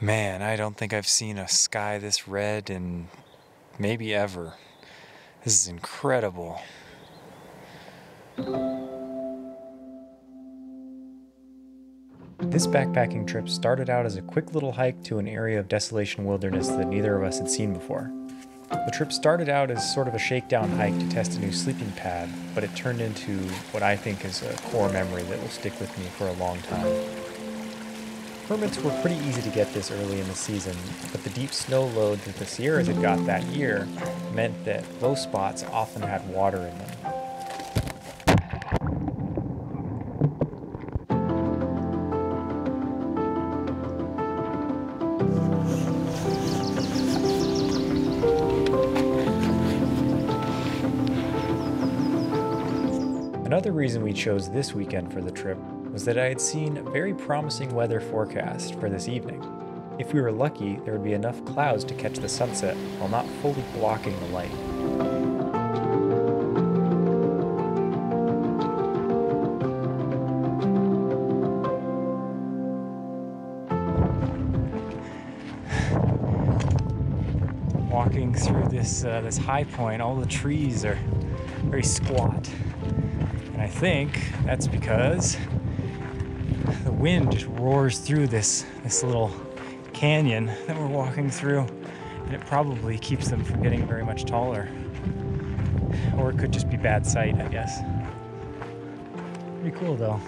Man, I don't think I've seen a sky this red in maybe ever. This is incredible. This backpacking trip started out as a quick little hike to an area of desolation wilderness that neither of us had seen before. The trip started out as sort of a shakedown hike to test a new sleeping pad, but it turned into what I think is a core memory that will stick with me for a long time. Permits were pretty easy to get this early in the season, but the deep snow load that the Sierras had got that year meant that low spots often had water in them. Another reason we chose this weekend for the trip was that I had seen very promising weather forecast for this evening. If we were lucky, there would be enough clouds to catch the sunset while not fully blocking the light. Walking through this uh, this high point, all the trees are very squat. And I think that's because wind just roars through this this little canyon that we're walking through, and it probably keeps them from getting very much taller. Or it could just be bad sight, I guess. Pretty cool though.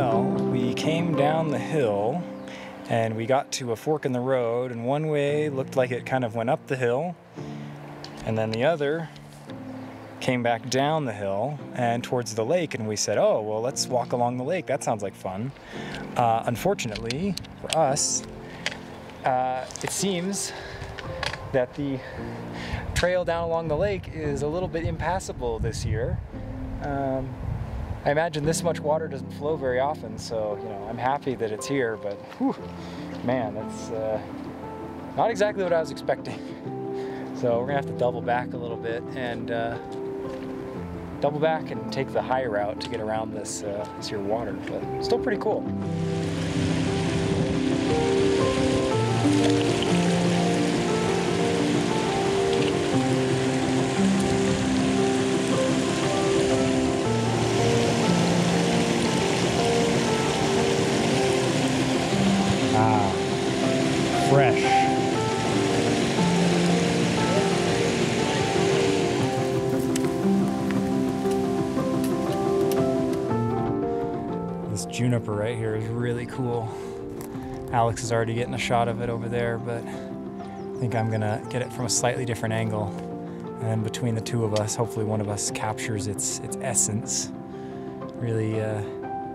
Well, we came down the hill and we got to a fork in the road, and one way looked like it kind of went up the hill, and then the other came back down the hill and towards the lake. And we said, Oh, well, let's walk along the lake. That sounds like fun. Uh, unfortunately for us, uh, it seems that the trail down along the lake is a little bit impassable this year. Um, I imagine this much water doesn't flow very often, so you know I'm happy that it's here. But whew, man, that's uh, not exactly what I was expecting. So we're gonna have to double back a little bit and uh, double back and take the high route to get around this uh, this here water. But still pretty cool. Fresh. This juniper right here is really cool. Alex is already getting a shot of it over there, but I think I'm gonna get it from a slightly different angle. And between the two of us, hopefully one of us captures its its essence. Really uh,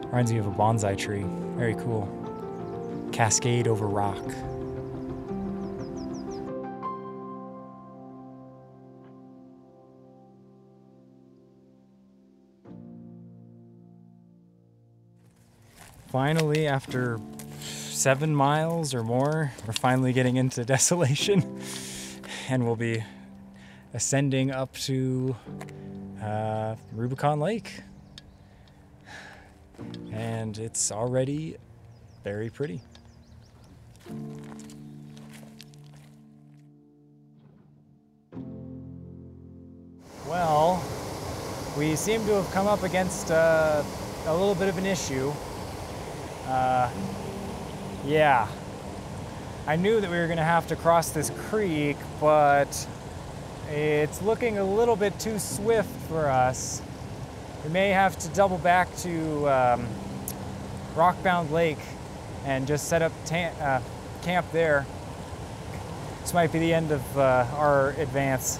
reminds me of a bonsai tree. Very cool cascade over rock. Finally, after seven miles or more, we're finally getting into desolation and we'll be ascending up to uh, Rubicon Lake. And it's already very pretty. Well, we seem to have come up against uh, a little bit of an issue. Uh, yeah, I knew that we were going to have to cross this creek, but it's looking a little bit too swift for us. We may have to double back to um, Rockbound Lake and just set up uh, camp there. This might be the end of uh, our advance.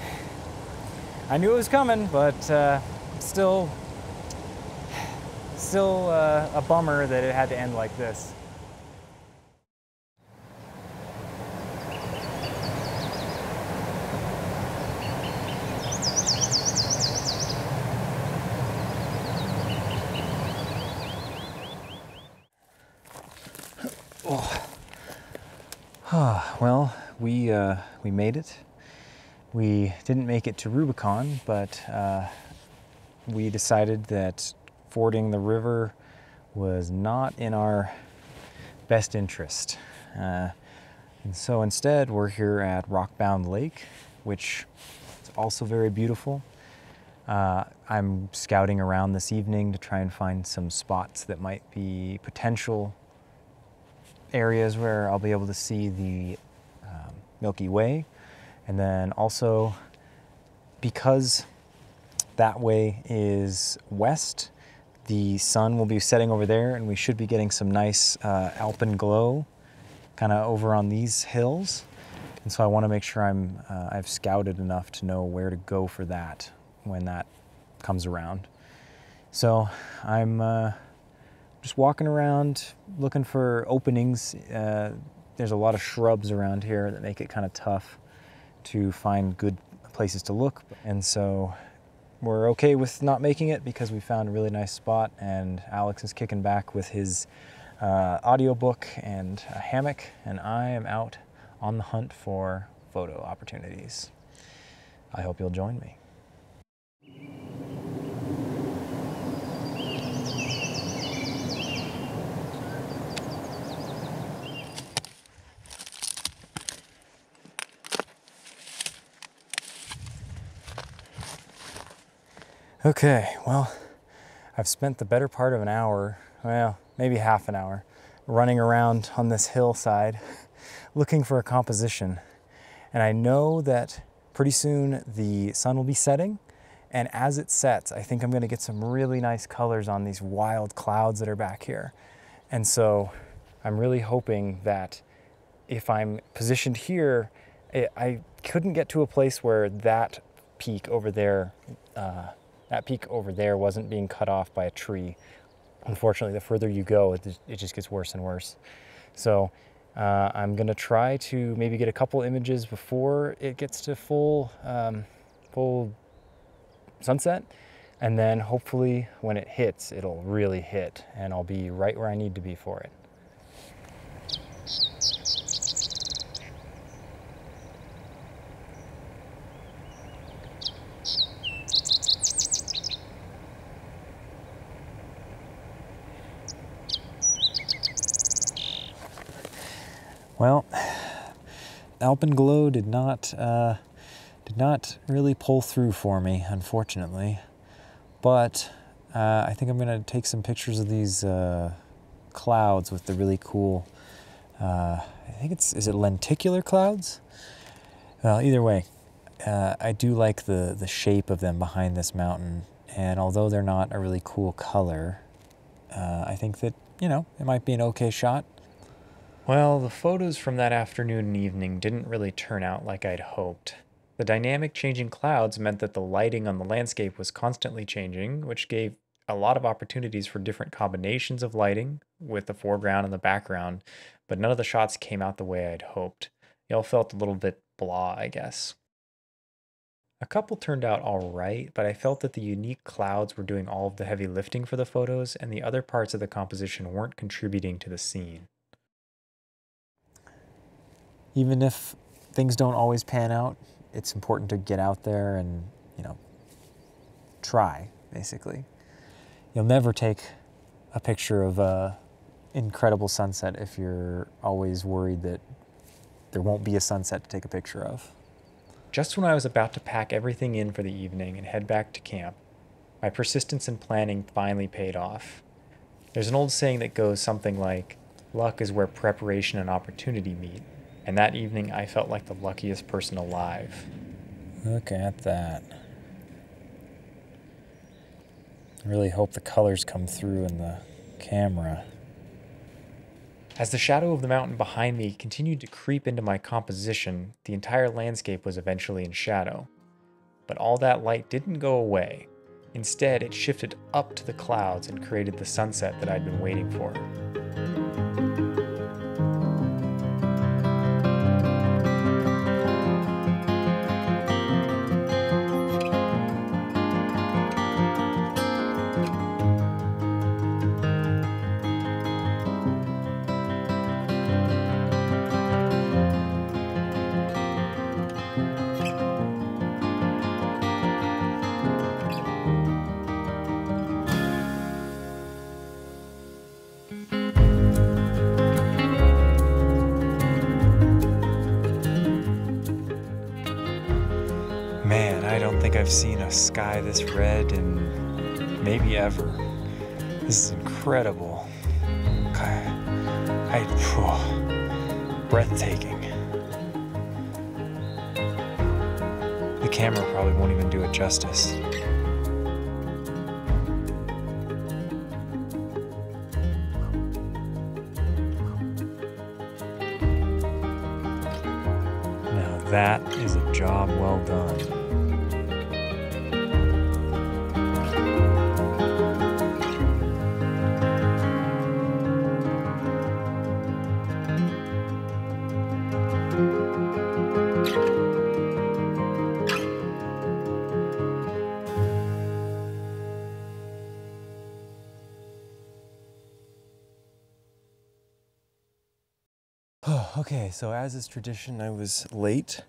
I knew it was coming, but uh, still, still uh, a bummer that it had to end like this. Oh. well, we, uh, we made it. We didn't make it to Rubicon, but uh, we decided that fording the river was not in our best interest. Uh, and so instead, we're here at Rockbound Lake, which is also very beautiful. Uh, I'm scouting around this evening to try and find some spots that might be potential areas where I'll be able to see the um, Milky Way. And then also, because that way is west, the sun will be setting over there, and we should be getting some nice uh, alpenglow kind of over on these hills. And so I want to make sure I'm, uh, I've scouted enough to know where to go for that when that comes around. So I'm uh, just walking around looking for openings. Uh, there's a lot of shrubs around here that make it kind of tough to find good places to look. And so we're okay with not making it because we found a really nice spot and Alex is kicking back with his uh, audiobook and a hammock and I am out on the hunt for photo opportunities. I hope you'll join me. Okay, well, I've spent the better part of an hour, well, maybe half an hour, running around on this hillside looking for a composition. And I know that pretty soon the sun will be setting. And as it sets, I think I'm gonna get some really nice colors on these wild clouds that are back here. And so I'm really hoping that if I'm positioned here, I couldn't get to a place where that peak over there uh, that peak over there wasn't being cut off by a tree. Unfortunately, the further you go, it, just gets worse and worse. So uh, I'm gonna try to maybe get a couple images before it gets to full, um, full sunset. And then hopefully when it hits, it'll really hit and I'll be right where I need to be for it. Well, Alpenglow did not uh, did not really pull through for me, unfortunately. But uh, I think I'm gonna take some pictures of these uh, clouds with the really cool. Uh, I think it's is it lenticular clouds. Well, either way, uh, I do like the the shape of them behind this mountain, and although they're not a really cool color, uh, I think that you know it might be an okay shot. Well, the photos from that afternoon and evening didn't really turn out like I'd hoped. The dynamic changing clouds meant that the lighting on the landscape was constantly changing, which gave a lot of opportunities for different combinations of lighting with the foreground and the background, but none of the shots came out the way I'd hoped. It all felt a little bit blah, I guess. A couple turned out all right, but I felt that the unique clouds were doing all of the heavy lifting for the photos, and the other parts of the composition weren't contributing to the scene even if things don't always pan out, it's important to get out there and, you know, try, basically. You'll never take a picture of a incredible sunset if you're always worried that there won't be a sunset to take a picture of. Just when I was about to pack everything in for the evening and head back to camp, my persistence and planning finally paid off. There's an old saying that goes something like, luck is where preparation and opportunity meet. And that evening, I felt like the luckiest person alive. Look at that. I really hope the colors come through in the camera. As the shadow of the mountain behind me continued to creep into my composition, the entire landscape was eventually in shadow. But all that light didn't go away. Instead, it shifted up to the clouds and created the sunset that I'd been waiting for. A sky this red in maybe ever. This is incredible. I, I breathtaking. The camera probably won't even do it justice. Now that is a job well done. Okay, so as is tradition, I was late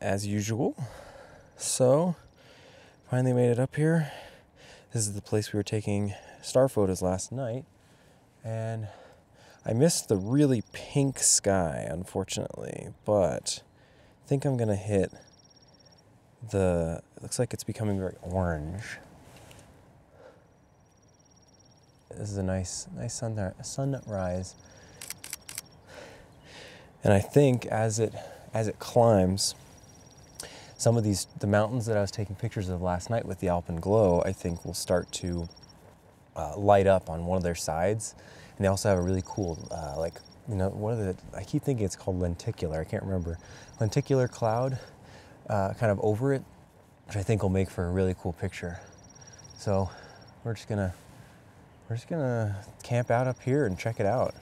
as usual. So, finally made it up here. This is the place we were taking star photos last night. And I missed the really pink sky, unfortunately, but I think I'm gonna hit the. Looks like it's becoming very orange. This is a nice, nice sun, sunrise. And I think as it as it climbs, some of these the mountains that I was taking pictures of last night with the Alpenglow, I think will start to uh, light up on one of their sides, and they also have a really cool uh, like you know what are the I keep thinking it's called lenticular. I can't remember lenticular cloud, uh, kind of over it, which I think will make for a really cool picture. So we're just gonna we're just gonna camp out up here and check it out.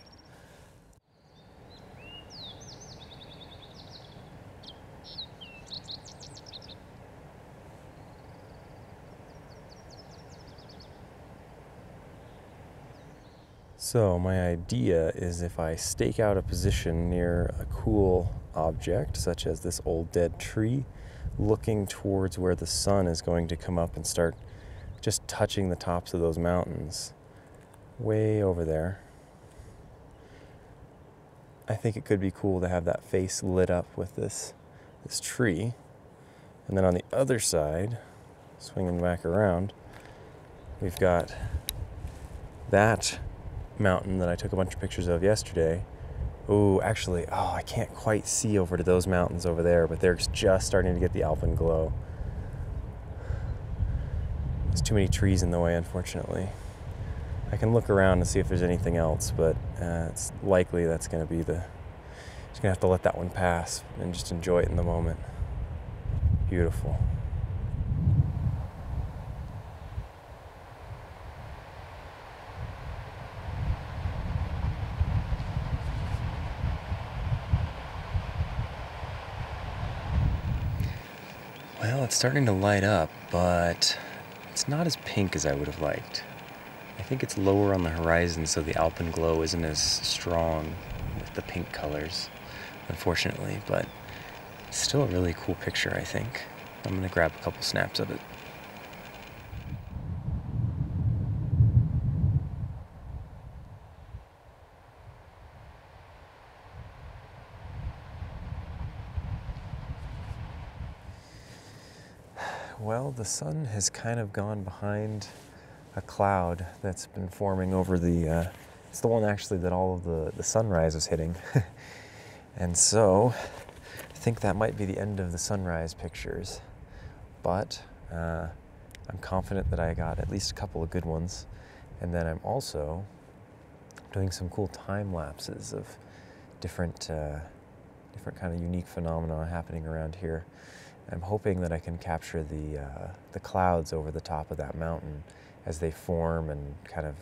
So my idea is if I stake out a position near a cool object, such as this old dead tree, looking towards where the sun is going to come up and start just touching the tops of those mountains, way over there. I think it could be cool to have that face lit up with this, this tree. And then on the other side, swinging back around, we've got that mountain that I took a bunch of pictures of yesterday. Oh, actually, oh, I can't quite see over to those mountains over there, but they're just starting to get the alpenglow. There's too many trees in the way, unfortunately. I can look around and see if there's anything else, but uh, it's likely that's going to be the. Just going to have to let that one pass and just enjoy it in the moment. Beautiful. Well, it's starting to light up, but it's not as pink as I would have liked. I think it's lower on the horizon, so the alpenglow isn't as strong with the pink colors, unfortunately, but it's still a really cool picture, I think. I'm gonna grab a couple snaps of it. Well, the sun has kind of gone behind a cloud that's been forming over the. Uh, it's the one actually that all of the, the sunrise is hitting. and so I think that might be the end of the sunrise pictures. But uh, I'm confident that I got at least a couple of good ones. And then I'm also doing some cool time lapses of different, uh, different kind of unique phenomena happening around here. I'm hoping that I can capture the, uh, the clouds over the top of that mountain as they form and kind of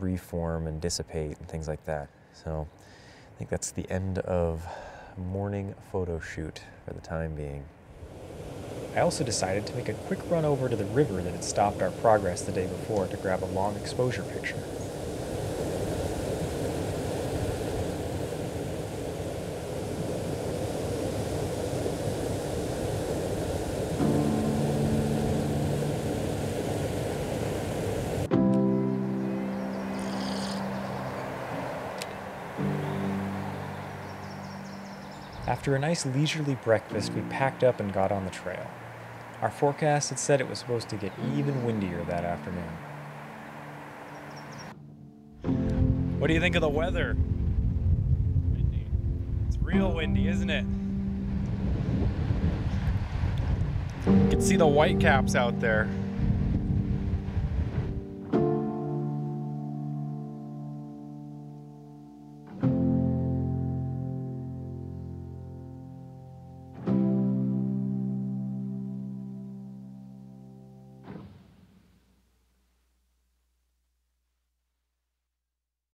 reform and dissipate and things like that. So I think that's the end of morning photo shoot for the time being. I also decided to make a quick run over to the river that had stopped our progress the day before to grab a long exposure picture. After a nice leisurely breakfast, we packed up and got on the trail. Our forecast had said it was supposed to get even windier that afternoon. What do you think of the weather? Windy. It's real windy, isn't it? You can see the white caps out there.